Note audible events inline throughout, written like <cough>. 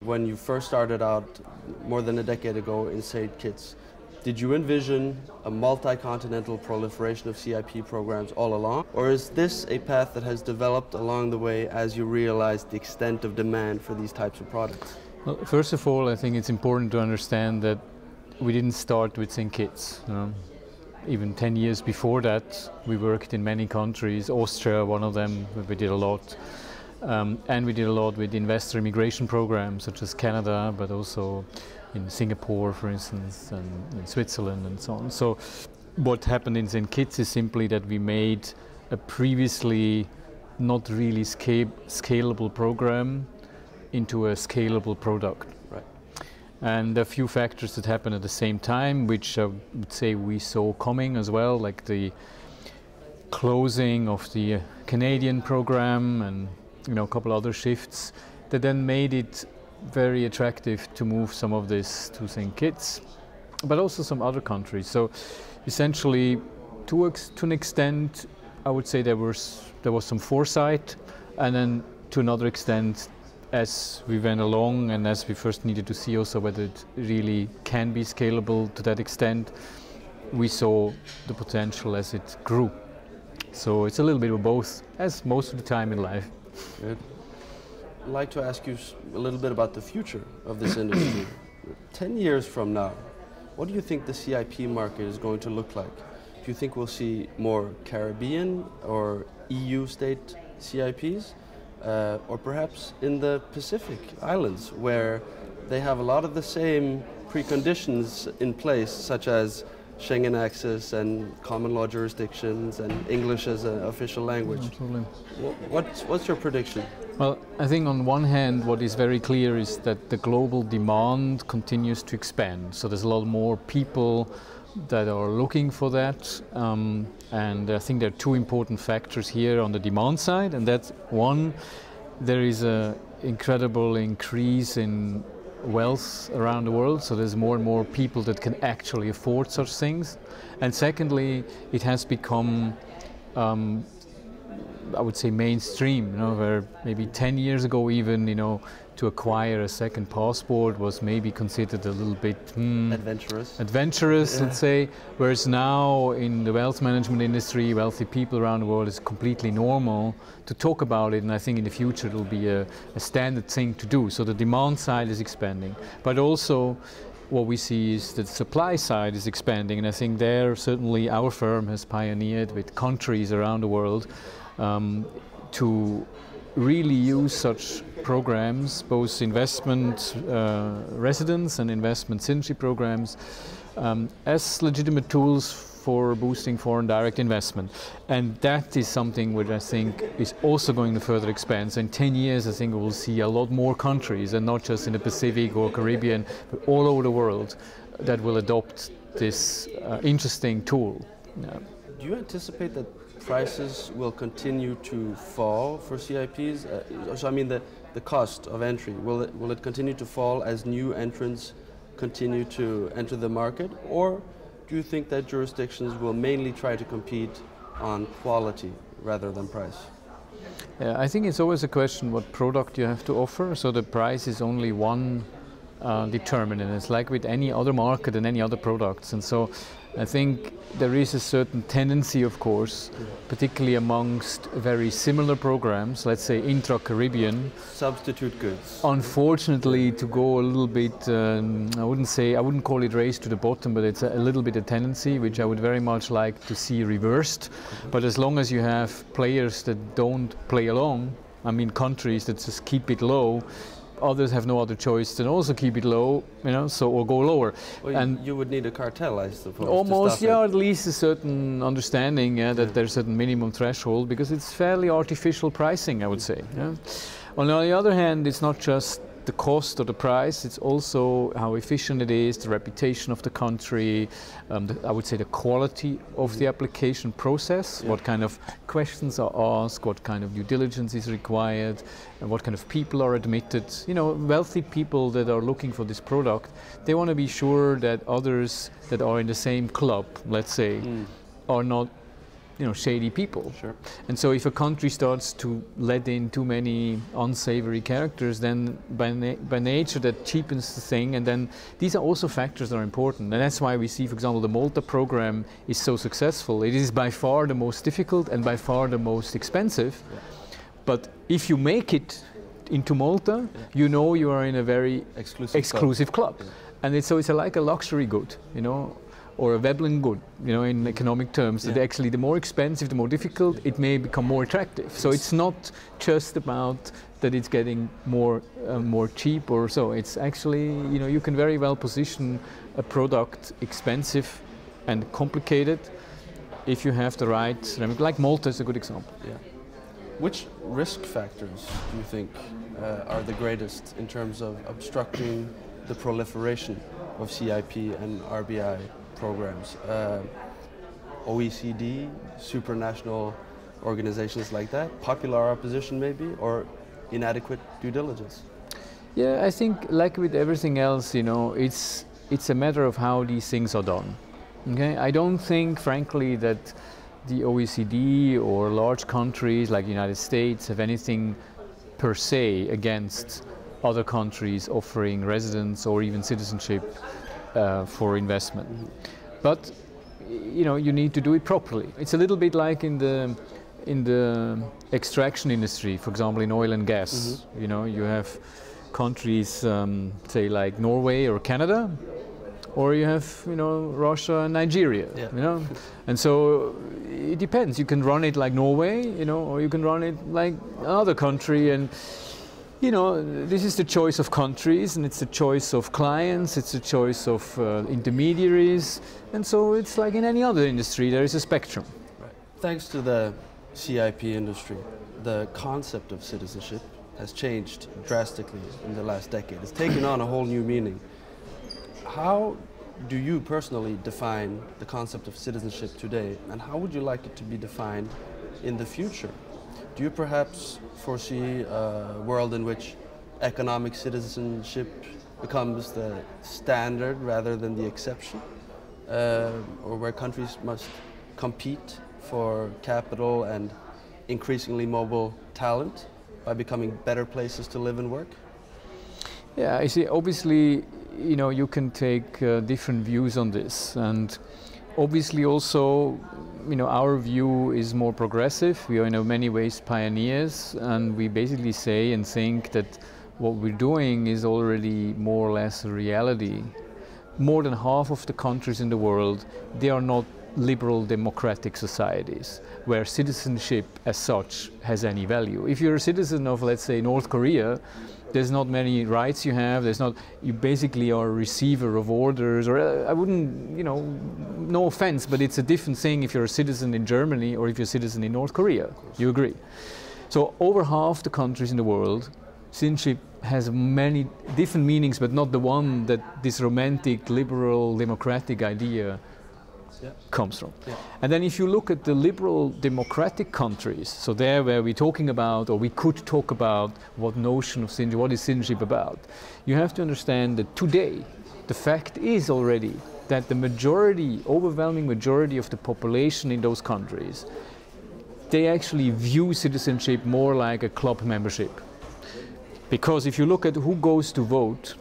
When you first started out more than a decade ago in St. Kitts, did you envision a multi-continental proliferation of CIP programs all along? Or is this a path that has developed along the way as you realized the extent of demand for these types of products? Well, first of all, I think it's important to understand that we didn't start with St. Kitts. Know? Even 10 years before that, we worked in many countries, Austria, one of them, we did a lot. Um, and we did a lot with investor immigration programs such as Canada, but also in Singapore, for instance, and in Switzerland and so on. So what happened in St. Kitts is simply that we made a previously not really scalable program into a scalable product. Right. And a few factors that happened at the same time, which I would say we saw coming as well, like the closing of the uh, Canadian program and you know, a couple other shifts that then made it very attractive to move some of this to St. Kitts, but also some other countries. So essentially, to, to an extent, I would say there was, there was some foresight, and then to another extent, as we went along and as we first needed to see also whether it really can be scalable to that extent, we saw the potential as it grew. So it's a little bit of both, as most of the time in life. Good. I'd like to ask you a little bit about the future of this <coughs> industry. 10 years from now, what do you think the CIP market is going to look like? Do you think we'll see more Caribbean or EU state CIPs? Uh, or perhaps in the Pacific Islands, where they have a lot of the same preconditions in place, such as Schengen access and common law jurisdictions and English as an official language. Absolutely. What's, what's your prediction? Well, I think on one hand, what is very clear is that the global demand continues to expand. So there's a lot more people that are looking for that. Um, and I think there are two important factors here on the demand side. And that's one, there is an incredible increase in wealth around the world, so there's more and more people that can actually afford such things. And secondly, it has become, um, I would say, mainstream. You know, where maybe 10 years ago, even you know, to acquire a second passport was maybe considered a little bit hmm, adventurous. Adventurous, yeah. let's say. Whereas now in the wealth management industry, wealthy people around the world, it's completely normal to talk about it. And I think in the future it will be a, a standard thing to do. So the demand side is expanding, but also what we see is that the supply side is expanding, and I think there certainly our firm has pioneered with countries around the world um, to really use such programs, both investment uh, residence and investment synergy programs, um, as legitimate tools for boosting foreign direct investment. And that is something which I think is also going to further expand. So in 10 years, I think we will see a lot more countries, and not just in the Pacific or Caribbean, but all over the world, that will adopt this uh, interesting tool. Yeah. Do you anticipate that prices will continue to fall for CIPs? Uh, so I mean the, the cost of entry, will it, will it continue to fall as new entrants continue to enter the market? Or do you think that jurisdictions will mainly try to compete on quality rather than price? Yeah, I think it's always a question what product you have to offer. So the price is only one uh, determinant. It's like with any other market and any other products. And so I think there is a certain tendency, of course, particularly amongst very similar programs, let's say intra-Caribbean. Substitute goods. Unfortunately, to go a little bit, um, I wouldn't say, I wouldn't call it race to the bottom, but it's a, a little bit a tendency which I would very much like to see reversed. But as long as you have players that don't play along, I mean countries that just keep it low, others have no other choice than also keep it low, you know, so or go lower. Well, and you would need a cartel, I suppose. Almost, yeah, it. at least a certain understanding yeah, that yeah. there's a certain minimum threshold because it's fairly artificial pricing, I would mm. say. Yeah. On the other hand, it's not just the cost or the price. It's also how efficient it is, the reputation of the country. Um, the, I would say the quality of the application process. Yeah. What kind of questions are asked? What kind of due diligence is required? And what kind of people are admitted? You know, wealthy people that are looking for this product, they want to be sure that others that are in the same club, let's say, mm. are not you know, shady people. Sure. And so if a country starts to let in too many unsavory characters, then by, na by nature that cheapens the thing. And then these are also factors that are important. And that's why we see, for example, the Malta program is so successful. It is by far the most difficult and by far the most expensive. Yeah. But if you make it into Malta, yeah. you know you are in a very exclusive, exclusive club. club. Yeah. And it's, so it's a, like a luxury good, you know or a Veblen good, you know, in economic terms. Yeah. That actually, the more expensive, the more difficult, it may become more attractive. So it's not just about that it's getting more uh, more cheap or so. It's actually, you know, you can very well position a product expensive and complicated if you have the right. ceramic, Like Malta is a good example. Yeah. Which risk factors do you think uh, are the greatest in terms of obstructing the proliferation of CIP and RBI programs. Uh, OECD, supranational organizations like that, popular opposition maybe, or inadequate due diligence? Yeah, I think like with everything else, you know, it's it's a matter of how these things are done. Okay, I don't think, frankly, that the OECD or large countries like the United States have anything per se against other countries offering residence or even citizenship for investment. But you know, you need to do it properly. It's a little bit like in the in the extraction industry, for example, in oil and gas. Mm -hmm. You know, you have countries, um, say like Norway or Canada, or you have you know Russia and Nigeria. Yeah. You know, and so it depends. You can run it like Norway, you know, or you can run it like another country, and you know, this is the choice of countries and it's the choice of clients, it's the choice of uh, intermediaries, and so it's like in any other industry, there is a spectrum. Thanks to the CIP industry, the concept of citizenship has changed drastically in the last decade. It's taken on a whole new meaning. How do you personally define the concept of citizenship today, and how would you like it to be defined in the future? Do you perhaps foresee a world in which economic citizenship becomes the standard rather than the exception? Uh, or where countries must compete for capital and increasingly mobile talent by becoming better places to live and work? Yeah, I see. Obviously, you know, you can take uh, different views on this, and obviously also you know, our view is more progressive. We are in many ways pioneers, and we basically say and think that what we're doing is already more or less a reality. More than half of the countries in the world, they are not liberal democratic societies where citizenship as such has any value. If you're a citizen of, let's say, North Korea, there's not many rights you have. There's not. You basically are a receiver of orders, or uh, I wouldn't, you know, no offense, but it's a different thing if you're a citizen in Germany or if you're a citizen in North Korea. You agree? So over half the countries in the world, citizenship has many different meanings, but not the one that this romantic, liberal, democratic idea yeah. comes from. Yeah. And then if you look at the liberal democratic countries, so there where we're talking about, or we could talk about what notion of citizenship, what is citizenship about, you have to understand that today, the fact is already that the majority, overwhelming majority of the population in those countries, they actually view citizenship more like a club membership. Because if you look at who goes to vote,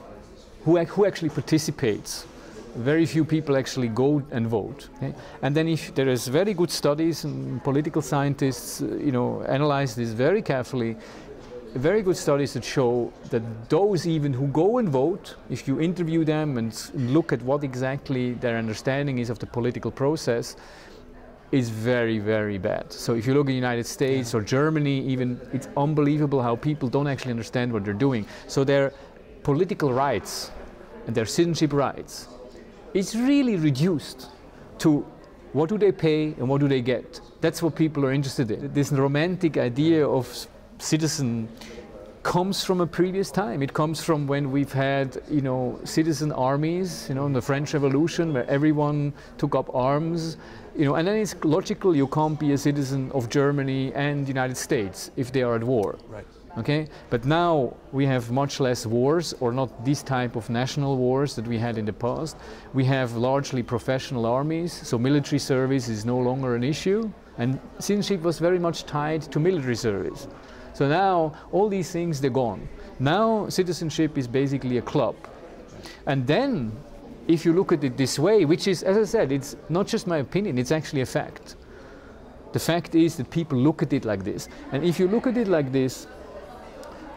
who, who actually participates, very few people actually go and vote. Okay? And then if there is very good studies and political scientists, uh, you know, analyze this very carefully, very good studies that show that those even who go and vote, if you interview them and look at what exactly their understanding is of the political process, is very, very bad. So if you look at the United States yeah. or Germany, even it's unbelievable how people don't actually understand what they're doing. So their political rights and their citizenship rights it's really reduced to what do they pay and what do they get. That's what people are interested in. This romantic idea of citizen comes from a previous time. It comes from when we've had, you know, citizen armies, you know, in the French Revolution, where everyone took up arms, you know, and then it's logical you can't be a citizen of Germany and the United States if they are at war. Right. Okay, but now we have much less wars, or not this type of national wars that we had in the past. We have largely professional armies, so military service is no longer an issue, and citizenship was very much tied to military service. So now all these things they're gone. Now citizenship is basically a club, and then if you look at it this way, which is, as I said, it's not just my opinion; it's actually a fact. The fact is that people look at it like this, and if you look at it like this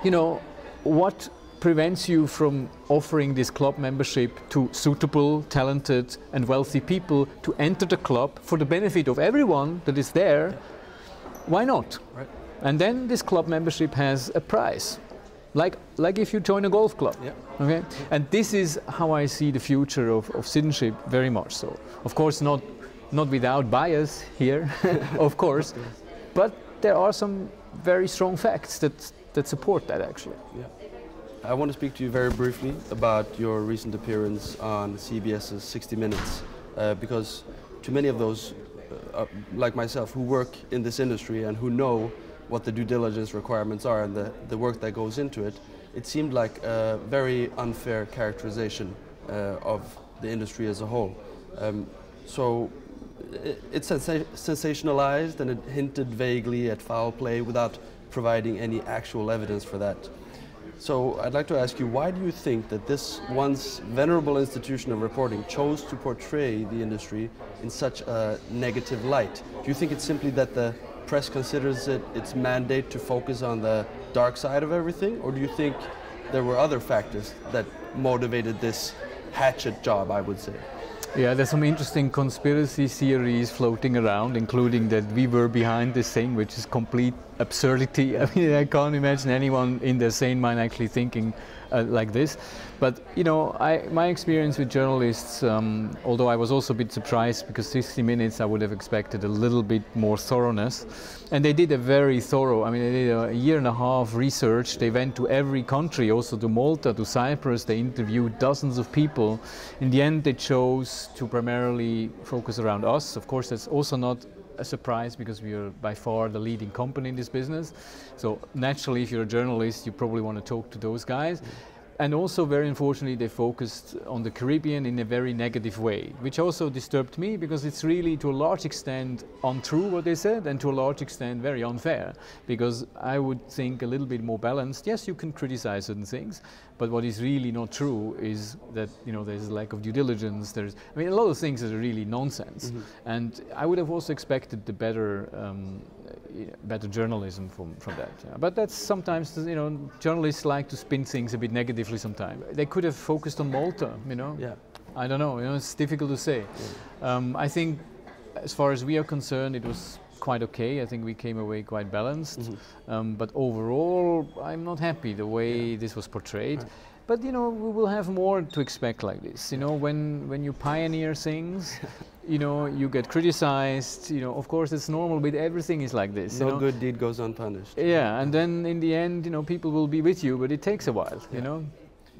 you know, what prevents you from offering this club membership to suitable, talented, and wealthy people to enter the club for the benefit of everyone that is there? Why not? Right. And then this club membership has a price. Like, like if you join a golf club. Yeah. Okay? And this is how I see the future of, of citizenship very much so. Of course, not, not without bias here, <laughs> of course, <laughs> but there are some very strong facts that that support that actually. Yeah. I want to speak to you very briefly about your recent appearance on CBS's 60 Minutes, uh, because to many of those, uh, uh, like myself, who work in this industry and who know what the due diligence requirements are and the, the work that goes into it, it seemed like a very unfair characterization uh, of the industry as a whole. Um, so it, it's sensationalized and it hinted vaguely at foul play without providing any actual evidence for that. So I'd like to ask you, why do you think that this once venerable institution of reporting chose to portray the industry in such a negative light? Do you think it's simply that the press considers it its mandate to focus on the dark side of everything, or do you think there were other factors that motivated this hatchet job, I would say? Yeah, there's some interesting conspiracy theories floating around, including that we were behind this thing, which is complete absurdity. <laughs> I mean, I can't imagine anyone in their sane mind actually thinking uh, like this. But you know, I, my experience with journalists, um, although I was also a bit surprised because 60 minutes I would have expected a little bit more thoroughness, and they did a very thorough. I mean, they did a year and a half research. They went to every country, also to Malta, to Cyprus. They interviewed dozens of people. In the end, they chose to primarily focus around us. Of course, that's also not a surprise because we are by far the leading company in this business. So naturally, if you're a journalist, you probably want to talk to those guys. And also, very unfortunately, they focused on the Caribbean in a very negative way, which also disturbed me because it's really, to a large extent, untrue what they said, and to a large extent, very unfair. Because I would think a little bit more balanced. Yes, you can criticize certain things, but what is really not true is that you know there's a lack of due diligence. There's, I mean, a lot of things that are really nonsense. Mm-hmm. And I would have also expected the better, um, better journalism from from that. Yeah. But that's sometimes you know journalists like to spin things a bit negatively. Sometimes they could have focused on Malta. You know. Yeah. I don't know. You know, it's difficult to say. Yeah. Um, I think, as far as we are concerned, it was quite okay. I think we came away quite balanced. Mm-hmm. Um, but overall, I'm not happy the way yeah. this was portrayed. Right. But you know, we will have more to expect like this. You know, when when you pioneer things, <laughs> you know, you get criticized. You know, of course, it's normal, but everything is like this. No you know? good deed goes unpunished. Yeah, and then in the end, you know, people will be with you, but it takes a while. Yeah. You know.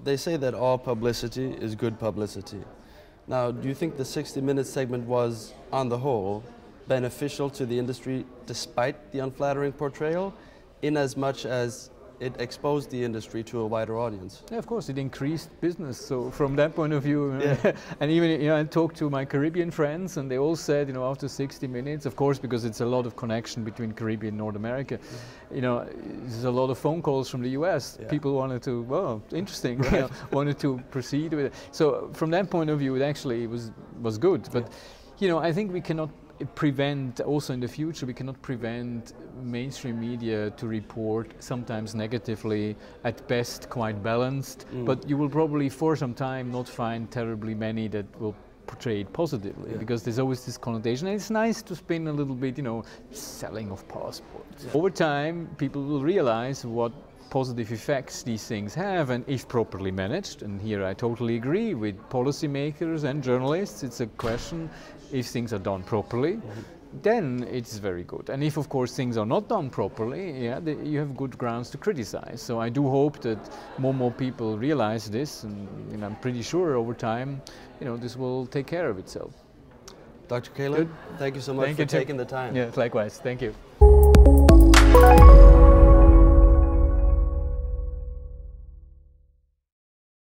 They say that all publicity is good publicity. Now, do you think the 60 Minutes segment was, on the whole, beneficial to the industry despite the unflattering portrayal, in as much as it exposed the industry to a wider audience. Yeah, of course, it increased business. So from that point of view, yeah. <laughs> and even you know, I talked to my Caribbean friends, and they all said, you know, after 60 minutes, of course, because it's a lot of connection between Caribbean and North America, mm-hmm. you know, there's a lot of phone calls from the U.S. Yeah. People wanted to, well, interesting, right. <laughs> you know, wanted to proceed with it. So from that point of view, it actually was was good. But you know, I think we cannot prevent also in the future we cannot prevent mainstream media to report sometimes negatively at best quite balanced mm. but you will probably for some time not find terribly many that will portray it positively yeah. because there's always this connotation and it's nice to spin a little bit you know selling of passports yeah. over time people will realize what positive effects these things have and if properly managed and here I totally agree with policymakers and journalists it's a question if things are done properly, mm-hmm. then it's very good. And if, of course, things are not done properly, yeah, the, you have good grounds to criticize. So I do hope that more and more people realize this, and you know, I'm pretty sure over time, you know, this will take care of itself. Dr. Kalin, thank you so much thank for taking the time. Yeah, likewise. Thank you.